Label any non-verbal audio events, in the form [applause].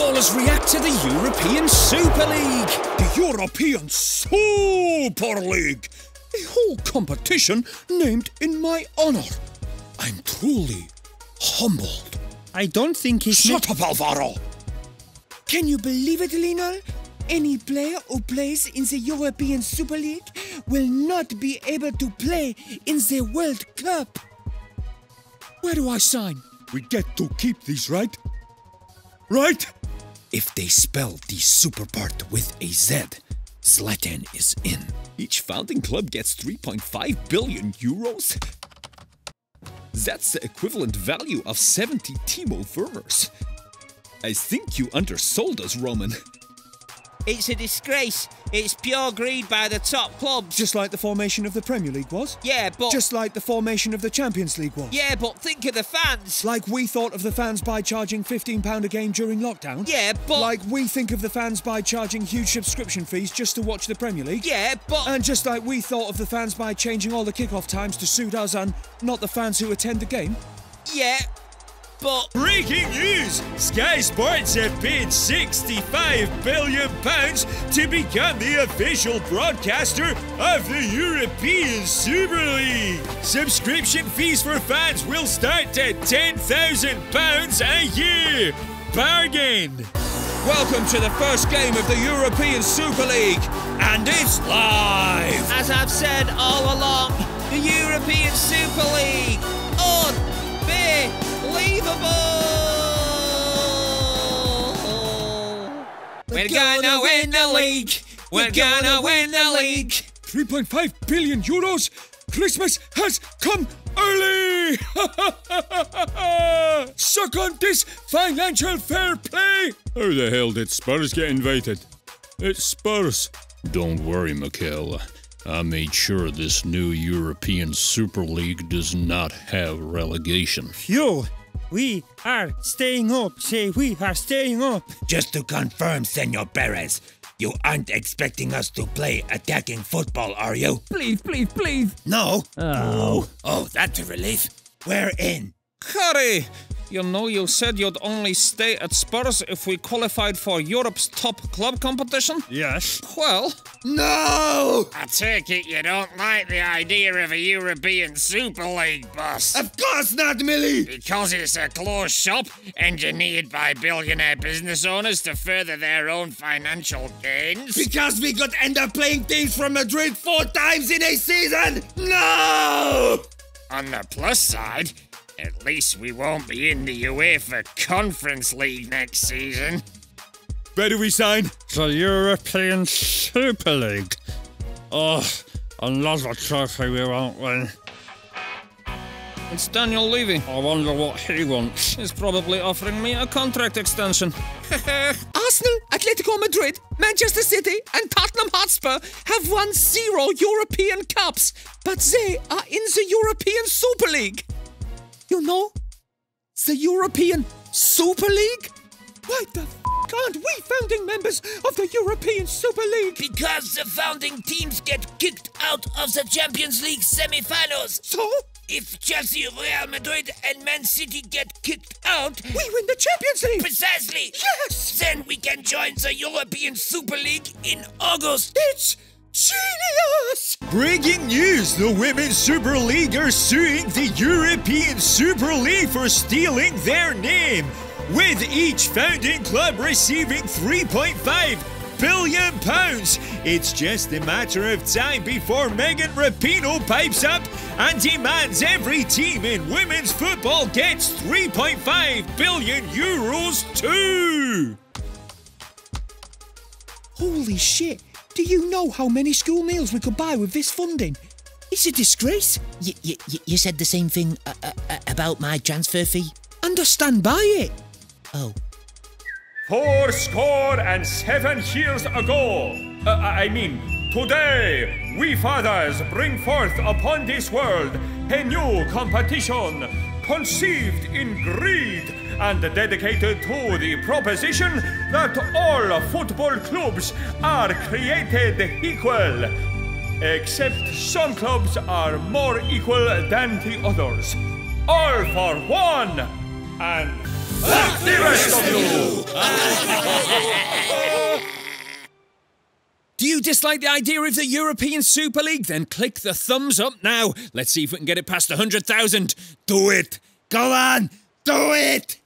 footballers react to the European Super League. The European Super League! A whole competition named in my honour. I'm truly humbled. I don't think he's. Shut up, Alvaro! Can you believe it, Lionel? Any player who plays in the European Super League will not be able to play in the World Cup. Where do I sign? We get to keep these, right? Right? If they spell the super part with a Z, Zlatan is in. Each founding club gets 3.5 billion euros. That's the equivalent value of 70 Timo Werners. I think you undersold us, Roman. It's a disgrace. It's pure greed by the top clubs. Just like the formation of the Premier League was? Yeah, but. Just like the formation of the Champions League was? Yeah, but think of the fans. Like we thought of the fans by charging £15 a game during lockdown? Yeah, but. Like we think of the fans by charging huge subscription fees just to watch the Premier League? Yeah, but. And just like we thought of the fans by changing all the kickoff times to suit us and not the fans who attend the game? Yeah, but. Breaking news! Sky Sports have paid £65 billion to become the official broadcaster of the European Super League. Subscription fees for fans will start at £10,000 a year. Bargain! Welcome to the first game of the European Super League, and it's live! As I've said all along, league! We're gonna win the league! 3.5 billion euros? Christmas has come early! [laughs] Suck on this financial fair play! How the hell did Spurs get invited? It's Spurs. Don't worry, Mikel. I made sure this new European Super League does not have relegation. Phew! We are staying up. Say, we are staying up. Just to confirm, Senor Perez, you aren't expecting us to play attacking football, are you? Please, please, please. No? Oh. Oh, oh that's a relief. We're in. Harry, you know you said you'd only stay at Spurs if we qualified for Europe's top club competition? Yes. Well, No! I take it you don't like the idea of a European Super League, boss. Of course not, Millie! Because it's a closed shop, engineered by billionaire business owners to further their own financial gains. Because we could end up playing teams from Madrid four times in a season! No! On the plus side, at least we won't be in the UEFA Conference League next season. Where do we sign? The European Super League. Oh, another trophy we won't win. it's Daniel Levy. I wonder what he wants. He's probably offering me a contract extension. [laughs] Arsenal, Atletico Madrid, Manchester City, and Tottenham Hotspur have won zero European Cups, but they are in the European Super League. You know? The European Super League? Why the f aren't we founding members of the European Super League? Because the founding teams get kicked out of the Champions League semi-finals. So, If Chelsea, Real Madrid, and Man City get kicked out, we win the Champions League. precisely, Yes! then we can join the European Super League in August. It's genius! Breaking news! The Women's Super League are suing the European Super League for stealing their name, with each founding club receiving 3.5 billion pounds. It's just a matter of time before Megan Rapinoe pipes up and demands every team in women's football gets 3.5 billion euros too. Holy shit! Do you know how many school meals we could buy with this funding? It's a disgrace. Y- y- y- you said the same thing uh, uh, uh, about my transfer fee? Understand by it. Oh. Four score and seven years ago, uh, I mean, today, we fathers bring forth upon this world a new competition conceived in greed and dedicated to the proposition that all football clubs are created equal, except some clubs are more equal than the others. All for one, and fuck the rest of you! [laughs] Do you dislike the idea of the European Super League? Then click the thumbs up now. Let's see if we can get it past 100,000. Do it! Go on! Do it!